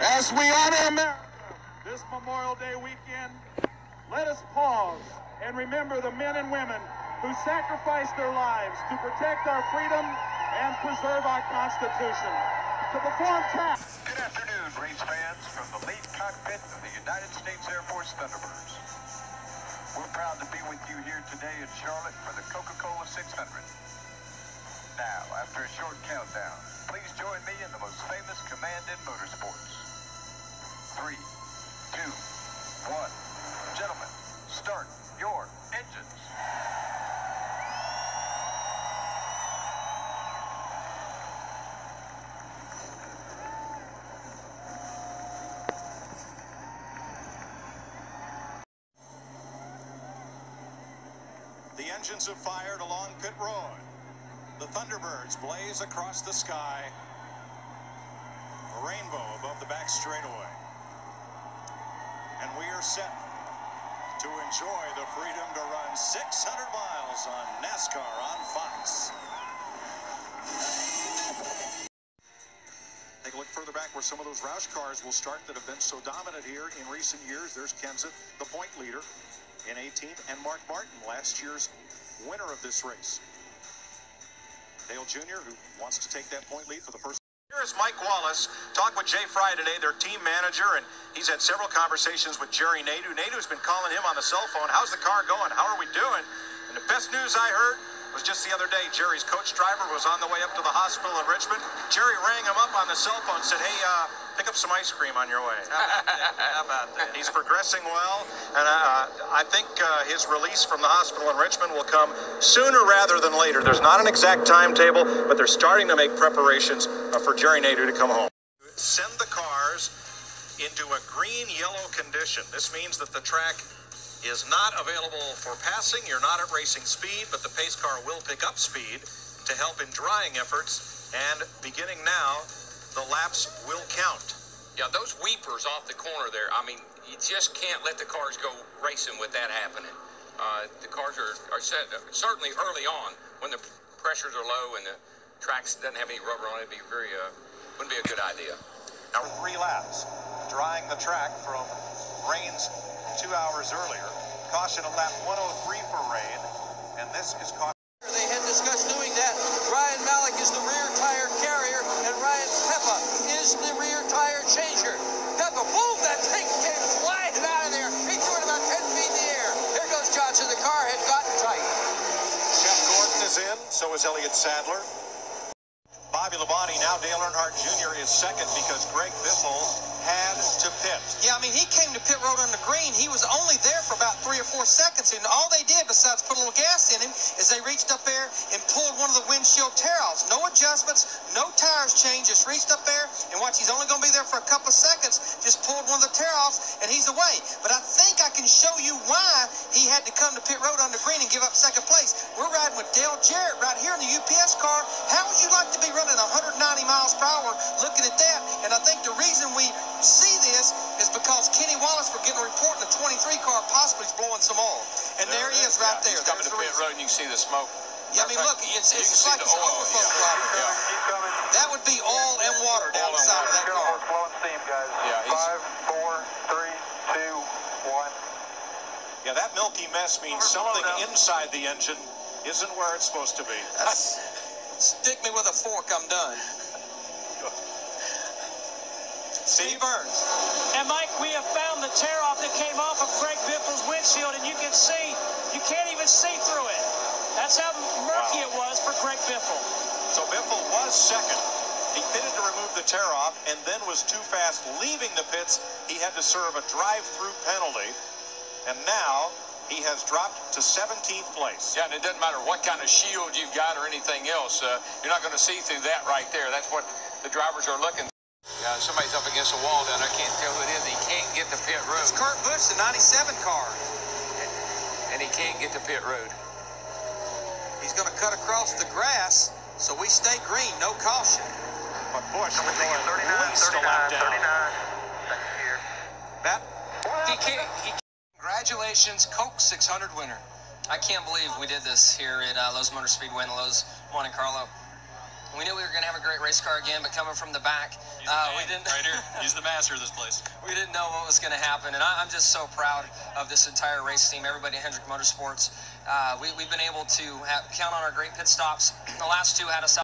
As we honor America this Memorial Day weekend, let us pause and remember the men and women who sacrificed their lives to protect our freedom and preserve our Constitution. To perform tasks. Good afternoon, race fans from the late cockpit of the United States Air Force Thunderbirds. We're proud to be with you here today in Charlotte for the Coca-Cola 600. Now, after a short countdown, please join me in the most famous command in motorsports. Three, two, one. Gentlemen, start your engines. The engines have fired along pit road. The Thunderbirds blaze across the sky. A rainbow above the back straightaway. And we are set to enjoy the freedom to run 600 miles on NASCAR on Fox. Take a look further back where some of those Roush cars will start that have been so dominant here in recent years. There's Kenseth, the point leader in 18th, and Mark Martin, last year's winner of this race. Dale Jr., who wants to take that point lead for the first. Here's Mike Wallace. Talk with Jay Frye today, their team manager, and he's had several conversations with Jerry Nadeau. Nadeau's been calling him on the cell phone. How's the car going? How are we doing? And the best news I heard was just the other day. Jerry's coach driver was on the way up to the hospital in Richmond. Jerry rang him up on the cell phone and said, Hey, uh, pick up some ice cream on your way. How about that? He's progressing well, and uh, I think uh, his release from the hospital in Richmond will come sooner rather than later. There's not an exact timetable, but they're starting to make preparations uh, for Jerry Nadeau to come home. Send the cars into a green yellow condition. This means that the track is not available for passing. You're not at racing speed, but the pace car will pick up speed to help in drying efforts. And beginning now, the laps will count. Yeah, those weepers off the corner there, I mean, you just can't let the cars go racing with that happening. Uh, the cars are, are set, certainly early on when the pressures are low and the tracks doesn't have any rubber on it, it'd be very, uh, wouldn't be a good idea. Now, three laps, drying the track from rains two hours earlier. Caution at lap 103 for rain, and this is caution. They had discussed doing that. Ryan Malik is the rear tire carrier, and Ryan Peppa is the rear tire changer. Peppa, boom, that thing came flying out of there. He threw it about 10 feet in the air. There goes Johnson. The car had gotten tight. Jeff Gordon is in, so is Elliott Sadler. Bobby Labonte, now Dale Earnhardt Jr. is second because Greg Biffle to pit. Yeah, I mean, he came to pit road on the green. He was only there for about three or four seconds, and all they did, besides put a little gas in him, is they reached up there and pulled one of the windshield tear-offs. No adjustments, no tires changed, just reached up there, and watch, he's only going to be there for a couple of seconds, just pulled one of the tear-offs, and he's away. But I think I can show you why he had to come to pit road on the green and give up second place. We're riding with Dale Jarrett right here in the UPS car. How would you like to be running 190 miles per hour looking at that? And I think the reason we see this is because Kenny Wallace were getting a report in the 23 car possibly is blowing some oil. And there, he is right there. He's coming There's to the pit reason. road and you can see the smoke. Yeah, I mean, look, it's, You it's can like the it's oil, overflow yeah. problem. Yeah. That would be oil and water down Oil the side of that car. flowing steam, guys. Yeah, he's- Five, four, three, two, one. Yeah, that milky mess means something inside the engine isn't where it's supposed to be. Stick me with a fork, I'm done. Steve Byrnes. And Mike, we have found the tear off that came off of Greg Biffle's windshield, and you can see, you can't even see through it. That's how murky it was for Greg Biffle. So Biffle was second. He pitted to remove the tear off and then was too fast leaving the pits. He had to serve a drive through penalty. And now he has dropped to 17th place. Yeah, and it doesn't matter what kind of shield you've got or anything else. Uh, you're not going to see through that right there. That's what the drivers are looking. Yeah, somebody's up against a wall down there. I can't tell who it is. He can't get to pit road. It's Kurt Busch, the 97 car. And he can't get to pit road. He's going to cut across the grass, so we stay green, no caution. But Busch will go at 39, least a 39, down. 39. Thank you. Matt? He can't. He, congratulations, Coke 600 winner. I can't believe we did this here at uh, Lowe's Motor Speedway in Lowe's Monte Carlo. We knew we were going to have a a great race car again, but coming from the back, uh, we didn't. right here. He's the master of this place. we didn't know what was going to happen, and I, I'm just so proud of this entire race team, everybody at Hendrick Motorsports. Uh, we, we've been able to have, count on our great pit stops. The last two had us